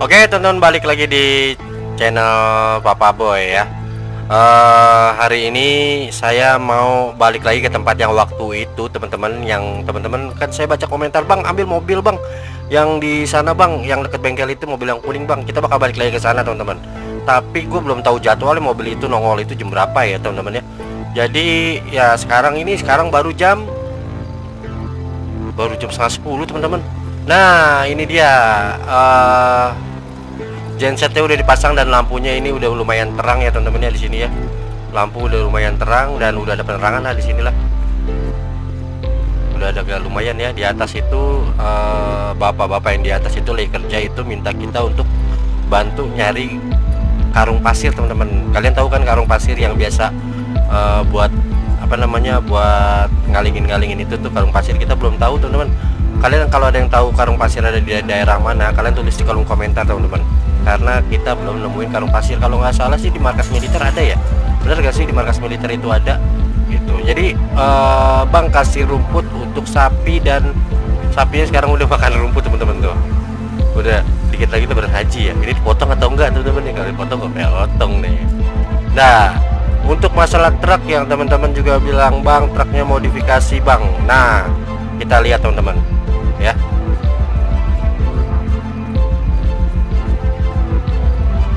Oke teman-teman balik lagi di channel Papa Boy ya. Uh, Hari ini saya mau balik lagi ke tempat yang waktu itu teman-teman Yang teman-teman kan saya baca komentar Bang ambil mobil bang. Yang di sana bang yang deket bengkel itu mobil yang kuning bang. Kita bakal balik lagi ke sana teman-teman. Tapi gue belum tahu jadwalnya mobil itu nongol itu jam berapa ya teman-teman ya. Jadi ya sekarang ini sekarang baru jam Baru jam setengah sepuluh teman-teman. Nah ini dia. Uh, gensetnya udah dipasang dan lampunya ini udah lumayan terang ya teman-teman ya di sini ya. Lampu udah lumayan terang dan udah ada penerangan lah di sinilah udah ada lumayan ya. Di atas itu eh, bapak-bapak uh, yang di atas itu lagi kerja itu minta kita untuk bantu nyari karung pasir teman-teman. Kalian tahu kan karung pasir yang biasa uh, buat apa namanya buat ngalingin-ngalingin itu tuh karung pasir? Kita belum tahu teman-teman. Kalian kalau ada yang tahu karung pasir ada di daerah mana kalian tulis di kolom komentar teman-teman karena kita belum nemuin karung pasir. Kalau nggak salah sih di markas militer ada ya? Benar gak sih di markas militer itu ada? Gitu. Jadi uh, bang kasih rumput untuk sapi dan sapinya sekarang udah makan rumput teman-teman tuh. Udah dikit lagi lebaran haji ya. Ini dipotong atau enggak teman-teman ya kalau dipotong gue potong nih. Nah untuk masalah truk yang teman-teman juga bilang bang truknya modifikasi bang. Nah kita lihat teman-teman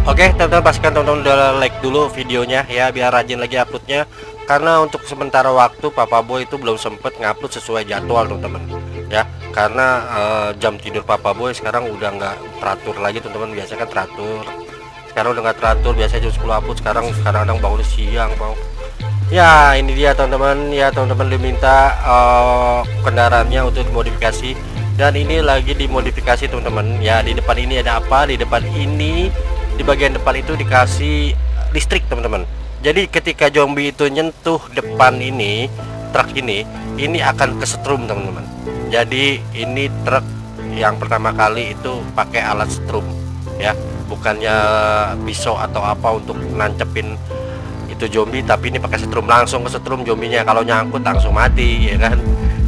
Oke teman-teman pastikan teman-teman udah like dulu videonya ya biar rajin lagi uploadnya. Karena untuk sementara waktu Papa Boy itu belum sempet ngupload sesuai jadwal teman-teman. Ya karena uh, jam tidur Papa Boy sekarang udah nggak teratur lagi teman-teman. Biasanya kan teratur. Sekarang udah nggak teratur biasanya jam 10 upload. Sekarang sekarang kadang bangun siang bang. Ya ini dia teman-teman. Ya teman-teman diminta uh, kendaraannya untuk dimodifikasi. Dan ini lagi dimodifikasi teman-teman. Ya di depan ini ada apa di depan ini di bagian depan itu dikasih listrik teman-teman. Jadi ketika zombie itu nyentuh depan ini truk ini ini akan kesetrum teman-teman. Jadi ini truk yang pertama kali itu pakai alat setrum ya. Bukannya pisau atau apa untuk nancepin itu zombie tapi ini pakai setrum. Langsung ke setrum zombinya. Kalau nyangkut langsung mati ya kan?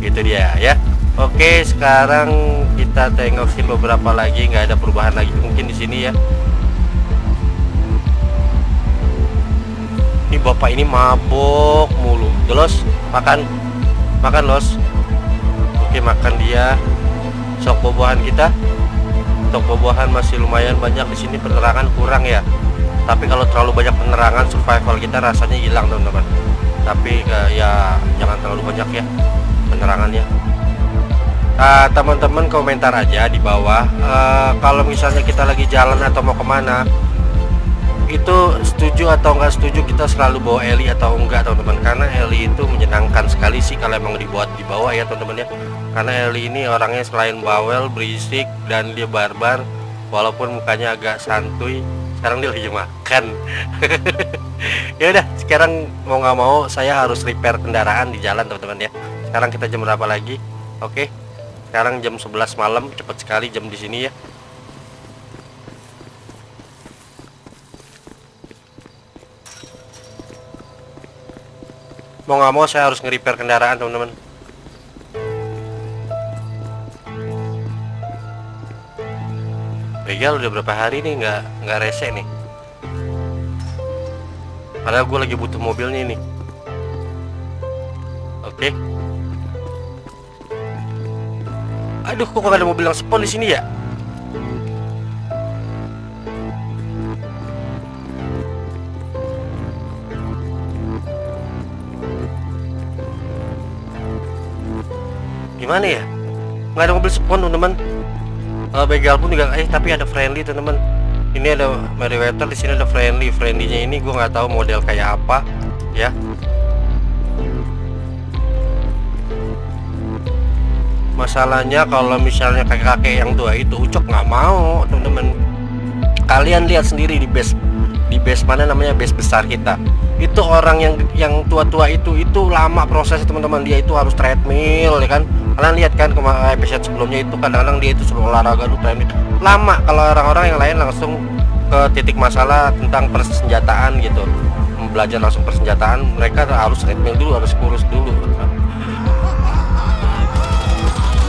Itu dia ya. Oke sekarang kita tengokin beberapa lagi. Nggak ada perubahan lagi. Mungkin di sini ya bapak ini mabok mulu. Jelos makan. Makan los. Oke makan dia. Sok buah-buahan kita. Stok buah-buahan masih lumayan banyak di sini. Penerangan kurang ya. Tapi kalau terlalu banyak penerangan survival kita rasanya hilang teman-teman. Tapi ya jangan terlalu banyak ya penerangannya. Uh, teman-teman komentar aja di bawah. Uh, kalau misalnya kita lagi jalan atau mau ke mana itu setuju atau enggak setuju kita selalu bawa Eli atau enggak teman-teman? Karena Eli itu menyenangkan sekali sih kalau emang dibuat di bawah ya teman-teman ya. Karena Eli ini orangnya selain bawel berisik dan dia barbar walaupun mukanya agak santuy sekarang dia lagi makan. Ya udah sekarang mau nggak mau saya harus repair kendaraan di jalan teman-teman ya. Sekarang kita jam berapa lagi? Oke sekarang jam 11 malam cepet sekali jam di sini ya mau nggak mau saya harus nge-repair kendaraan teman-teman. Begal udah berapa hari nih nggak nggak rese nih? Padahal gue lagi butuh mobilnya nih. Oke. Aduh kok gak ada mobil yang spawn di sini ya gimana ya? Nggak ada mobil spawn teman-teman. Uh, begal pun juga eh tapi ada friendly teman-teman. Ini ada Meriwether di sini ada friendly. Friendlynya ini gue nggak tahu model kayak apa ya. Masalahnya kalau misalnya kakek-kakek yang tua itu ucok nggak mau teman-teman. Kalian lihat sendiri di base di base mana namanya base besar kita. Itu orang yang yang tua-tua itu itu lama proses teman-teman. Dia itu harus treadmill ya kan kalian lihat kan kemarin episode sebelumnya itu kadang-kadang dia itu sebelum olahraga tuh training lama kalau orang-orang yang lain langsung ke titik masalah tentang persenjataan gitu. Belajar langsung persenjataan mereka harus treadmill dulu harus kurus dulu.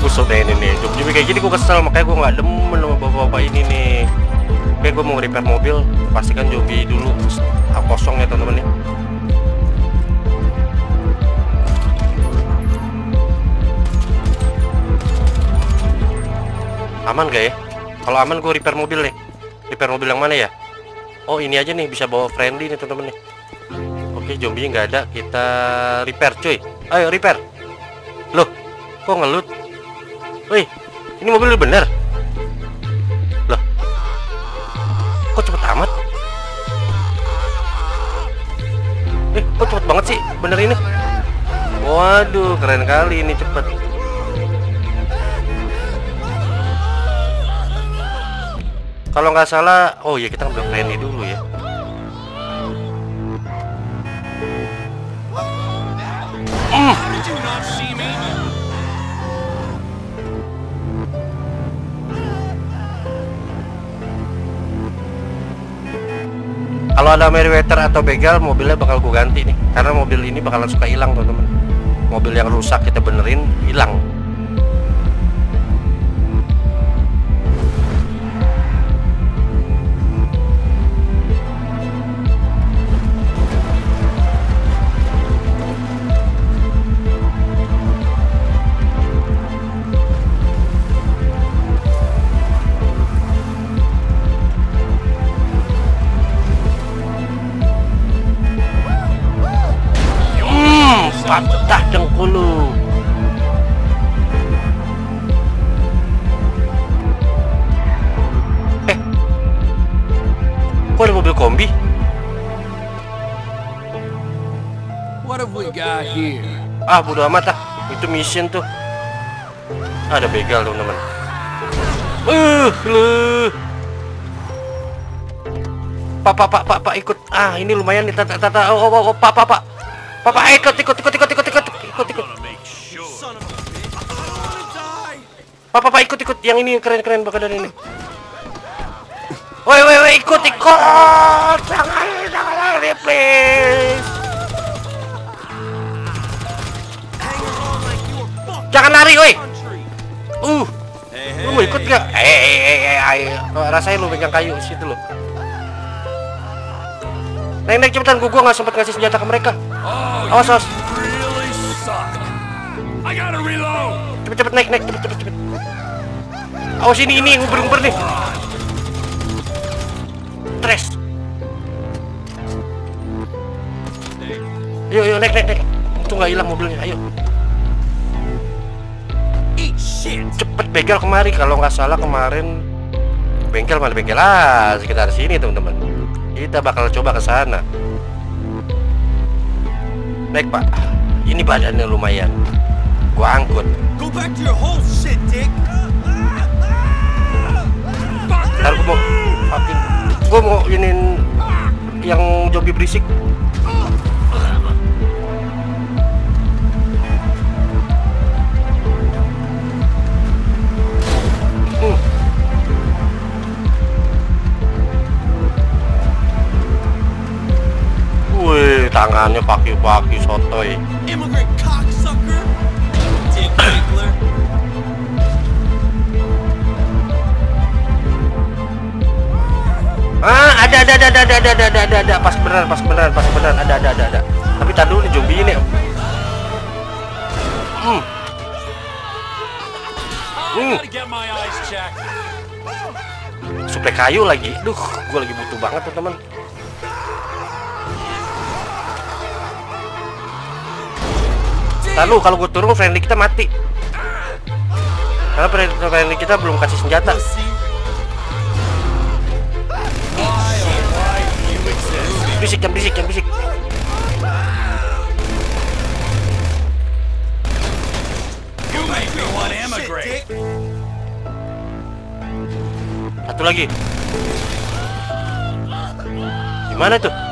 Busuk deh ini nih zombie kayak gini gue kesel makanya gue nggak demen sama bapak-bapak ini nih. Oke gue mau repair mobil pastikan zombie dulu. Kosong ya teman-teman ya aman gak ya? Kalau aman gue repair mobil nih. Repair mobil yang mana ya? Oh ini aja nih bisa bawa friendly nih teman-teman nih. Oke zombie nggak ada. Kita repair cuy. Ayo repair. Loh kok ngelut? Wih ini mobil lu bener? Loh kok cepet amat? Eh kok cepet banget sih bener ini? Waduh keren kali ini cepet kalau nggak salah oh ya kita ambil friendly dulu ya. Kalau ada Meriwether atau begal mobilnya bakal gue ganti nih. Karena mobil ini bakalan suka hilang teman-teman. Mobil yang rusak kita benerin hilang Ah, bodo amat ah. Itu mission tuh. Ada begal teman-teman. Uh, lu. Pak, pak, pak, pak, ikut. Ah, ini lumayan nih. Tata, tata. Oh, oh, oh, pak, pak, pak. Pak, ikut, ikut, ikut, ikut, ikut, ikut, ikut, ikut. Pak, pak, ikut, ikut. Yang ini keren-keren bakal dari ini. Woi, woi, woi, ikut, ikut. Jangan, jangan please. Jangan lari, woi. Uh, lu mau ikut gak? Eh, eh, eh, eh, ayo. Rasain lu pegang kayu situ lo. Naik, naik cepetan. Gua, gua nggak sempat ngasih senjata ke mereka. Awas, awas. Reload. Cepet, cepet naik, naik, cepet, cepet, cepet. Awas ini, ini nguber-nguber nih. Tres. Ayo, ayo naik, naik, naik. Itu nggak hilang mobilnya. Ayo. Shit. cepet begal kemari. Kalau nggak salah kemarin bengkel mana bengkel ah sekitar sini teman-teman. Kita bakal coba ke sana. Naik pak. Ini badannya lumayan. Gua angkut. Go back to your hole, shit, dick. ntar gua mau gua mau iniin yang zombie berisik tangannya paki-paki sotoy. Ah, ada ada ada ada ada ada ada ada ada pas beneran pas beneran pas beneran ada ada ada ada. Tapi tadi dulu nih zombie ini. Hmm. Hmm. Checked. Suplai kayu lagi. Duh, gue lagi butuh banget tuh teman. Lalu kalau gue turun friendly kita mati. Karena friendly kita belum kasih senjata. Bisik, jam bisik, jam bisik. Satu lagi. Gimana tuh?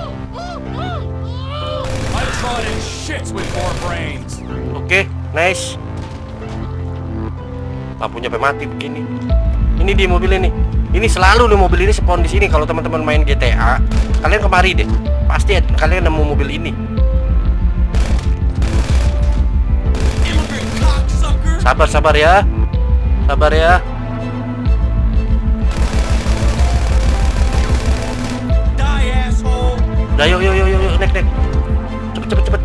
Nice. Lampunya sampai mati begini. Ini di mobil ini. Ini selalu di mobil ini spawn di sini. Kalau teman-teman main GTA, kalian kemari deh. Pasti kalian nemu mobil ini. Sabar, sabar ya. Sabar ya. Udah yuk yuk yuk, yuk. naik naik. Cepet cepet cepet.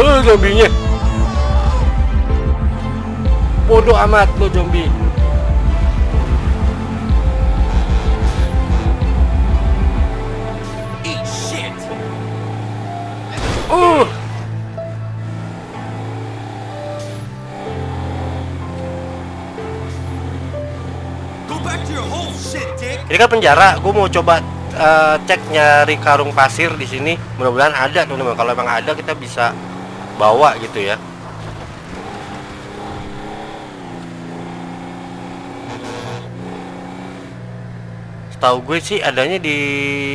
Oh, zombinya. Bodoh amat lo zombie. Uh. Go back to your hole, shit, dick! Ini kan penjara, gue mau coba eh, cek nyari karung pasir di sini. Mudah-mudahan ada teman-teman. Kalau emang ada kita bisa bawa gitu ya. Tahu gue sih adanya di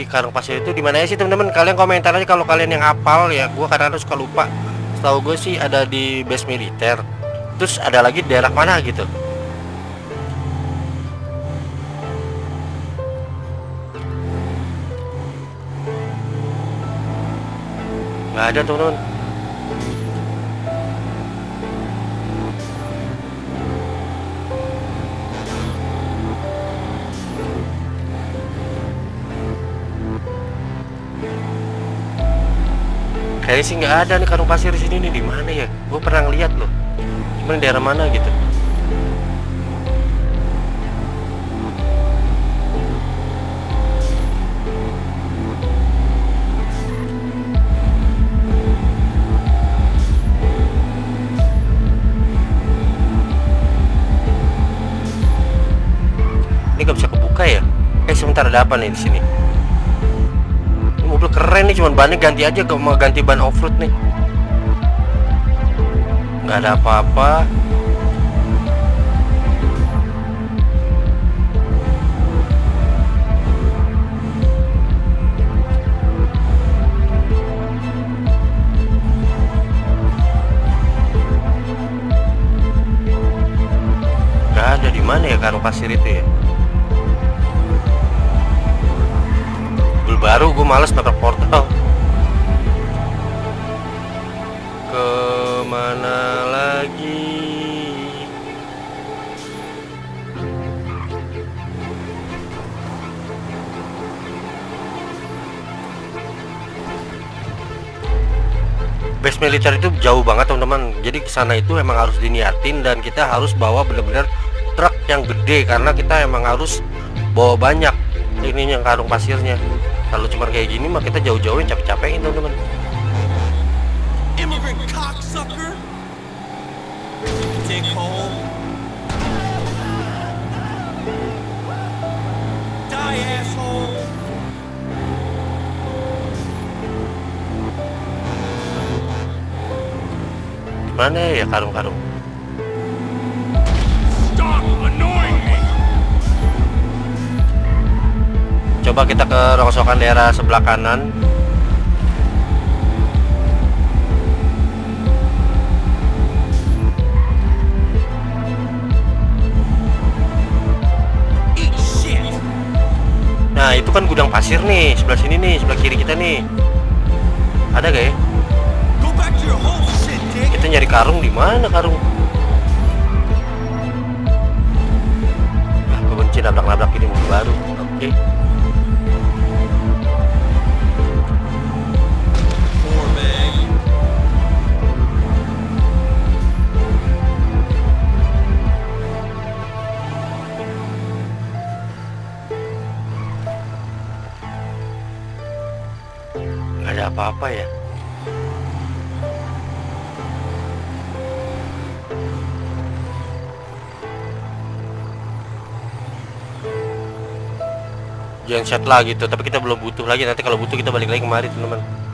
karung pasir itu di mana sih teman-teman? Kalian komentar aja kalau kalian yang hafal ya. Gue kadang-kadang suka lupa. Tahu gue sih ada di base militer. Terus ada lagi di daerah mana gitu. Nggak ada teman-teman. Kayaknya sih nggak ada nih karung pasir di sini nih di mana ya? Gue pernah ngeliat loh. Cuman daerah mana gitu? Ini nggak bisa kebuka ya? Eh sebentar ada apa nih di sini? Mobil keren nih, cuman bannya ganti aja gak mau ganti ban off-road nih. Nggak ada apa-apa. Nggak ada di mana ya karung pasir itu ya? Baru gue males nabrak portal. Ke mana lagi? Base militer itu jauh banget teman-teman. Jadi ke sana itu emang harus diniatin Dan kita harus bawa bener-bener truk yang gede Karena kita emang harus bawa banyak Ini yang karung pasirnya Kalau cuma kayak gini mah kita jauh-jauhin capek-capekin teman-teman! Mana ya karung-karung Coba kita ke rongsokan daerah sebelah kanan! Nah itu kan gudang pasir nih Sebelah sini nih, sebelah kiri kita nih Ada gak ya? Kita nyari karung di mana karung? Ah, nabrak-nabrak ini baru. Oke. Poor Gak ada apa-apa ya. Jangan chat lagi tuh, tapi kita belum butuh lagi. Nanti kalau butuh kita balik lagi kemari, teman-teman.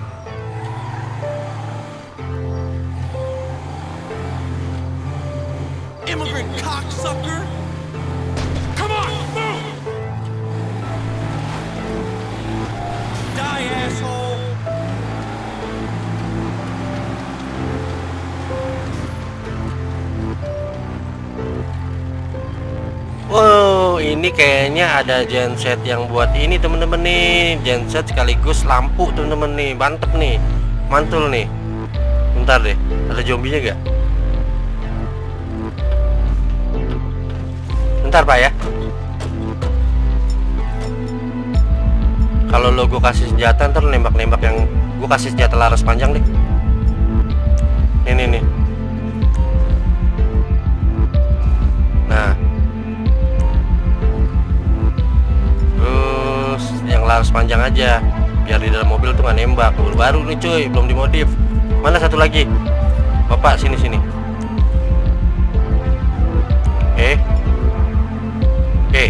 Kayaknya ada genset yang buat ini temen-temen nih. Genset sekaligus lampu temen-temen nih. Mantep nih. Mantul nih. Bentar deh. Ada zombinya gak bentar pak ya. Kalau lo gue kasih senjata ntar nembak-nembak yang gue kasih senjata laras panjang deh. Ini nih. Nah laras panjang aja. Biar di dalam mobil tuh nggak nembak. Mobil baru nih cuy. Belum dimodif. Mana satu lagi? Bapak sini sini. Oke. Oke.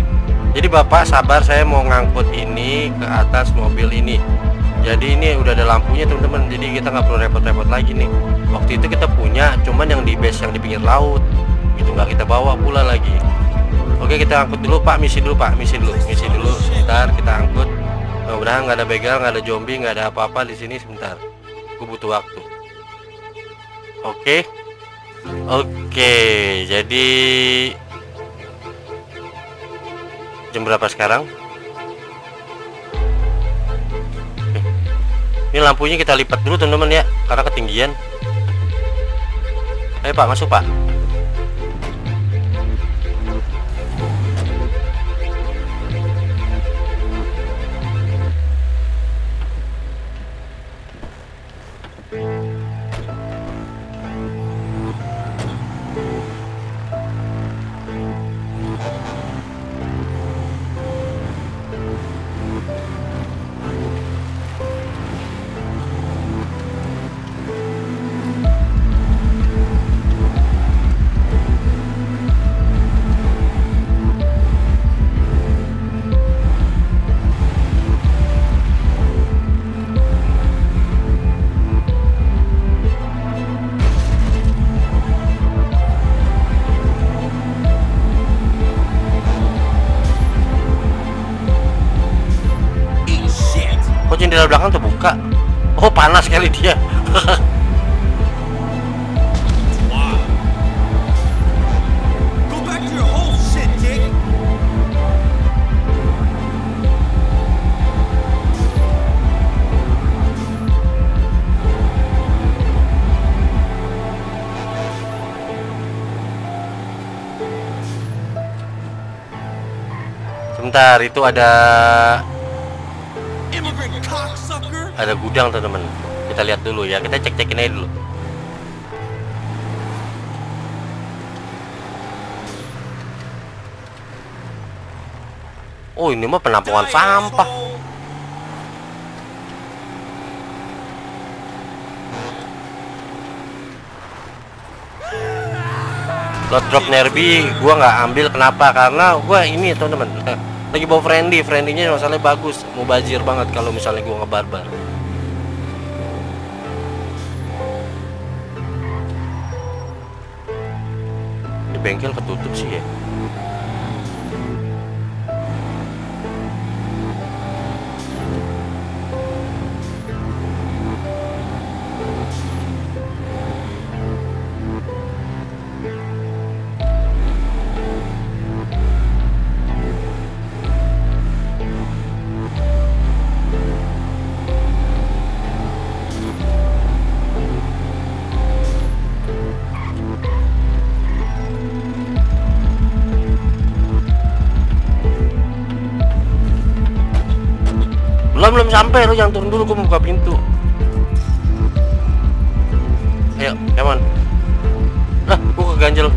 Jadi bapak sabar saya mau ngangkut ini ke atas mobil ini. Jadi ini udah ada lampunya teman-teman. Jadi kita nggak perlu repot-repot lagi nih. Waktu itu kita punya cuman yang di base yang di pinggir laut. Itu nggak kita bawa pula lagi. Oke kita angkut dulu. Pak misi dulu pak. Misi dulu misi dulu. Sebentar kita angkut mudah-mudahan nggak ada begal nggak ada zombie nggak ada apa-apa di sini sebentar. Gue butuh waktu. Oke? Oke jadi jam berapa sekarang? Ini lampunya kita lipat dulu teman-teman ya karena ketinggian. Ayo pak masuk pak terbuka oh panas kali dia Why? Go back ada gudang teman-teman. Kita lihat dulu ya. Kita cek cekin aja dulu. Oh ini mah penampungan sampah. Lot drop nerbi gua nggak ambil. Kenapa? Karena gua ini teman-teman. Lagi bawa friendly friendlynya masalahnya bagus. Mau bajir banget kalau misalnya gua ngebarbar bengkel ketutup sih ya sampai lo jangan turun dulu gua buka pintu. Ayo Yaman lah gua keganjel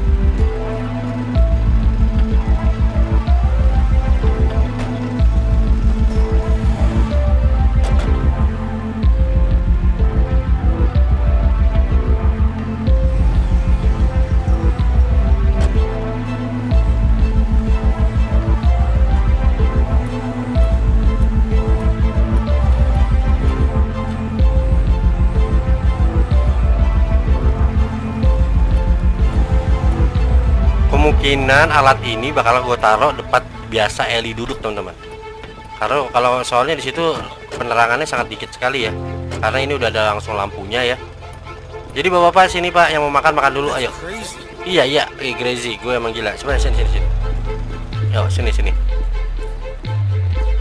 kemungkinan alat ini bakal gue taruh depan biasa Eli duduk teman-teman karena kalau soalnya di situ penerangannya sangat dikit sekali ya karena ini udah ada langsung lampunya ya jadi bapak-bapak sini pak yang mau makan makan dulu ayo iya iya eh, crazy gue emang gila sebenarnya sini sini sini Yuk sini sini.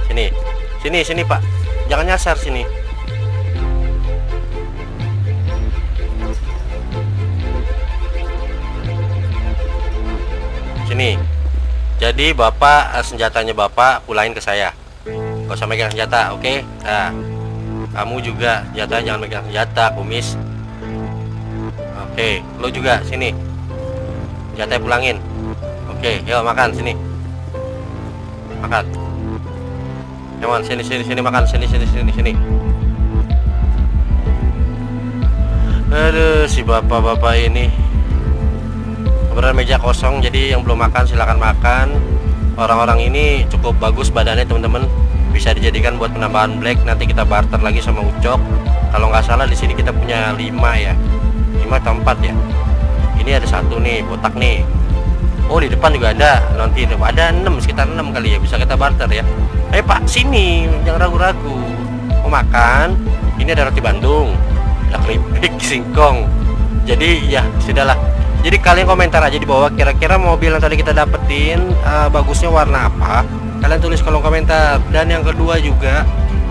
Sini. Sini sini Pak. Jangan nyasar sini. Sini. Jadi Bapak eh, senjatanya Bapak pulangin ke saya. Gak usah megang senjata, oke? Nah, kamu juga senjata jangan megang senjata, kumis. Oke, lo juga sini. Senjata pulangin. Oke, yuk makan sini. Makan. Come on, sini sini sini makan sini sini sini sini. Aduh, si bapak-bapak ini. Kebetulan meja kosong, jadi yang belum makan silahkan makan. Orang-orang ini cukup bagus badannya teman-teman. Bisa dijadikan buat penambahan black. Nanti kita barter lagi sama Ucok. Kalau nggak salah di sini kita punya 5 ya. 5 atau 4 ya. Ini ada satu nih, botak nih. Oh di depan juga ada nanti ada 6 sekitar 6 kali ya bisa kita barter ya Eh pak sini jangan ragu-ragu mau makan ini ada roti Bandung ada keripik singkong jadi ya sudahlah jadi kalian komentar aja di bawah kira-kira mobil yang tadi kita dapetin uh, bagusnya warna apa. Kalian tulis kolom komentar. Dan yang kedua juga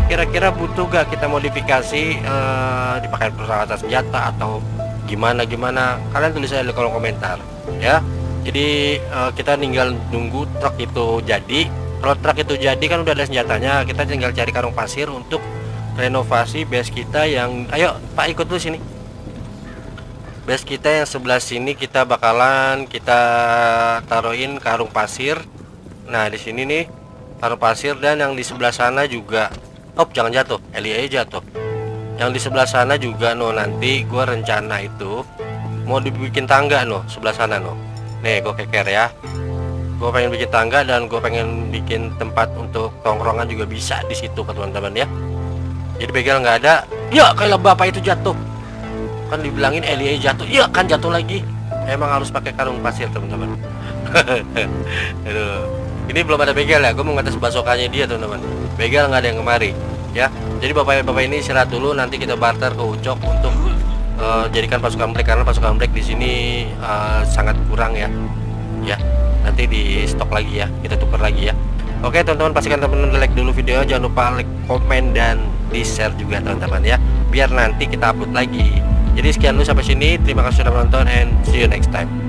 kira-kira butuh gak kita modifikasi uh, dipakai peralatan senjata atau gimana gimana? Kalian tulis aja di kolom komentar ya. Jadi uh, kita tinggal nunggu truk itu jadi. Kalau truk itu jadi kan udah ada senjatanya kita tinggal cari karung pasir untuk renovasi base kita yang ayo pak ikut dulu sini base kita yang sebelah sini kita bakalan kita taruhin karung pasir. Nah di sini nih karung pasir dan yang di sebelah sana juga. Op jangan jatuh. Elia jatuh. Yang di sebelah sana juga no nanti gua rencana itu mau dibikin tangga no sebelah sana no. Nih gue keker ya. Gue pengen bikin tangga dan gue pengen bikin tempat untuk tongkrongan juga bisa di situ teman-teman ya. Jadi begal nggak ada ya kalau bapak itu jatuh kan dibilangin Elia jatuh. Ya kan jatuh lagi. Emang harus pakai karung pasir teman-teman. Ini belum ada begal ya. Gue mau ngatas basokannya dia teman-teman. Begal nggak ada yang kemari ya. Jadi bapak-bapak ini istirahat dulu nanti kita barter ke Ucok untuk uh, jadikan pasukan black karena pasukan black di sini uh, sangat kurang ya. Ya nanti di stok lagi ya. Kita tukar lagi ya. Oke teman-teman pastikan teman-teman like dulu video. Jangan lupa like komen dan di share juga teman-teman ya. Biar nanti kita upload lagi jadi sekian dulu sampai sini. Terima kasih sudah menonton and see you next time